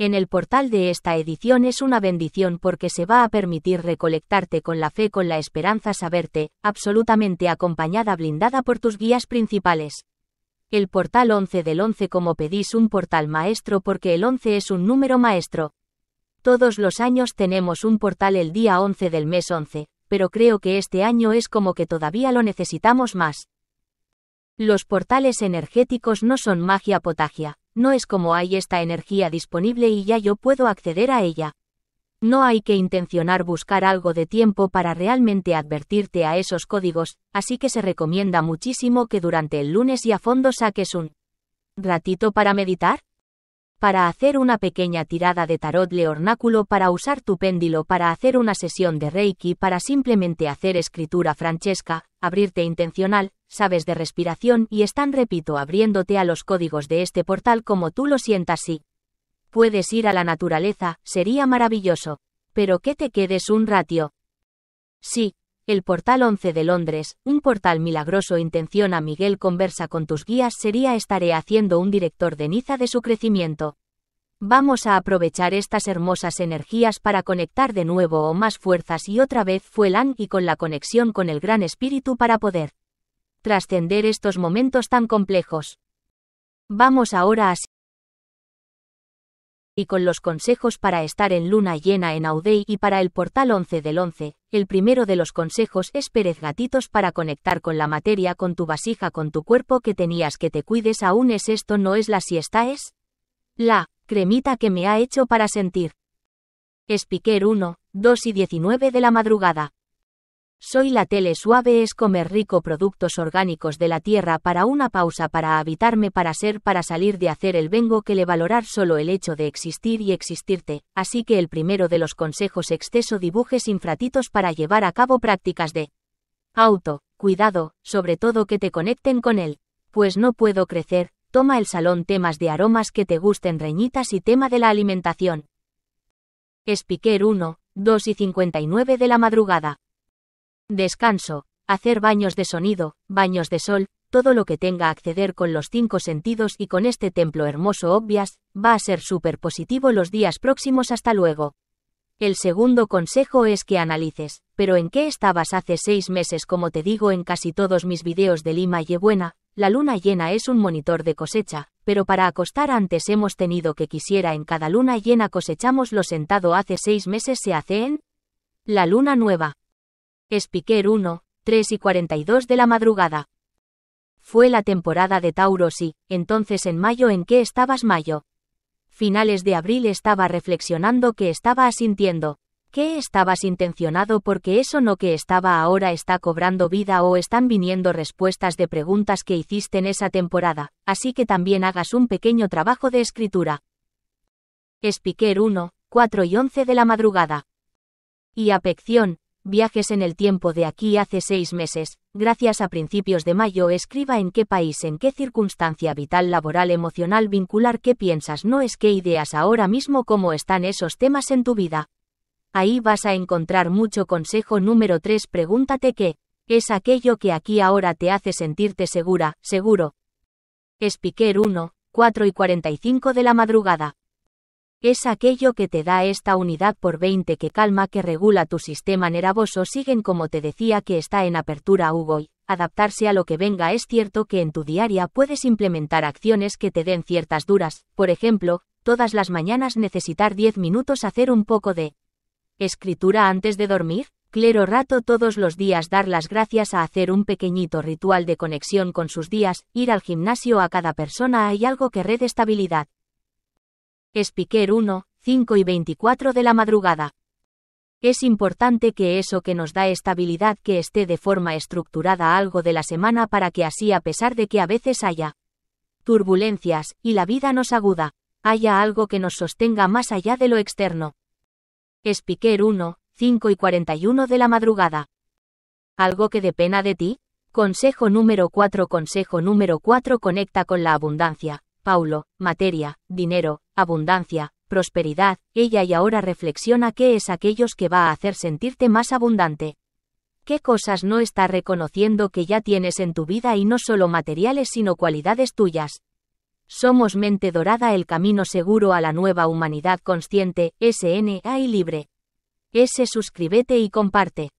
En el portal de esta edición es una bendición porque se va a permitir recolectarte con la fe, con la esperanza, saberte, absolutamente acompañada, blindada por tus guías principales. El portal 11 del 11 como pedís un portal maestro porque el 11 es un número maestro. Todos los años tenemos un portal el día 11 del mes 11, pero creo que este año es como que todavía lo necesitamos más. Los portales energéticos no son magia potagia, no es como hay esta energía disponible y ya yo puedo acceder a ella. No hay que intencionar buscar algo de tiempo para realmente advertirte a esos códigos, así que se recomienda muchísimo que durante el lunes y a fondo saques un ratito para meditar. Para hacer una pequeña tirada de tarot le ornáculo para usar tu péndulo para hacer una sesión de Reiki para simplemente hacer escritura francesca, abrirte intencional, sabes de respiración y están repito abriéndote a los códigos de este portal como tú lo sientas sí. Puedes ir a la naturaleza, sería maravilloso. Pero que te quedes un ratio. Sí, el portal 11 de Londres, un portal milagroso intenciona Miguel conversa con tus guías sería estaré haciendo un director de Niza de su crecimiento. Vamos a aprovechar estas hermosas energías para conectar de nuevo o más fuerzas y otra vez fue Lang y con la conexión con el Gran Espíritu para poder trascender estos momentos tan complejos. Vamos ahora a y con los consejos para estar en luna llena en Audey y para el portal 11 del 11. El primero de los consejos es Pérez Gatitos para conectar con la materia, con tu vasija, con tu cuerpo que tenías que te cuides aún es esto no es la siesta es la cremita que me ha hecho para sentir. Spiker 1, 2 y 19 de la madrugada. Soy la tele suave es comer rico productos orgánicos de la tierra para una pausa para habitarme para ser para salir de hacer el vengo que le valorar solo el hecho de existir y existirte, así que el primero de los consejos exceso dibujes infratitos para llevar a cabo prácticas de auto, cuidado, sobre todo que te conecten con él. Pues no puedo crecer, toma el salón temas de aromas que te gusten reñitas y tema de la alimentación. Spiker 1, 2 y 59 de la madrugada. Descanso, hacer baños de sonido, baños de sol, todo lo que tenga acceder con los cinco sentidos y con este templo hermoso obvias, va a ser súper positivo los días próximos hasta luego. El segundo consejo es que analices, pero ¿en qué estabas hace seis meses? Como te digo en casi todos mis videos de Lima y Buena, la luna llena es un monitor de cosecha, pero para acostar antes hemos tenido que quisiera en cada luna llena cosechamos lo sentado hace seis meses se hace en la luna nueva. Spiker 1, 3 y 42 de la madrugada. Fue la temporada de Tauros y, entonces en mayo en qué estabas mayo. Finales de abril estaba reflexionando que estaba asintiendo. ¿Qué estabas intencionado porque eso no que estaba ahora está cobrando vida o están viniendo respuestas de preguntas que hiciste en esa temporada, así que también hagas un pequeño trabajo de escritura. Spiker 1, 4 y 11 de la madrugada. Y apección, Viajes en el tiempo de aquí hace seis meses, gracias a principios de mayo escriba en qué país, en qué circunstancia vital, laboral, emocional, vincular, qué piensas, no es qué ideas ahora mismo, cómo están esos temas en tu vida. Ahí vas a encontrar mucho consejo número 3, pregúntate qué es aquello que aquí ahora te hace sentirte segura, seguro. Spiker 1, 4 y 45 de la madrugada. Es aquello que te da esta unidad por 20 que calma que regula tu sistema nervoso siguen como te decía que está en apertura Hugo y adaptarse a lo que venga. Es cierto que en tu diaria puedes implementar acciones que te den ciertas duras, por ejemplo, todas las mañanas necesitar 10 minutos hacer un poco de escritura antes de dormir, Clero rato todos los días dar las gracias a hacer un pequeñito ritual de conexión con sus días, ir al gimnasio a cada persona. Hay algo que red estabilidad. Spiker 1, 5 y 24 de la madrugada. Es importante que eso que nos da estabilidad que esté de forma estructurada algo de la semana para que así a pesar de que a veces haya turbulencias, y la vida nos aguda, haya algo que nos sostenga más allá de lo externo. Spiker 1, 5 y 41 de la madrugada. ¿Algo que dependa de ti? Consejo número 4 Consejo número 4 Conecta con la abundancia. Paulo, materia, dinero, abundancia, prosperidad, ella y ahora reflexiona qué es aquellos que va a hacer sentirte más abundante. ¿Qué cosas no está reconociendo que ya tienes en tu vida y no solo materiales sino cualidades tuyas? Somos Mente Dorada el camino seguro a la nueva humanidad consciente, SNA y libre. S. Suscríbete y comparte.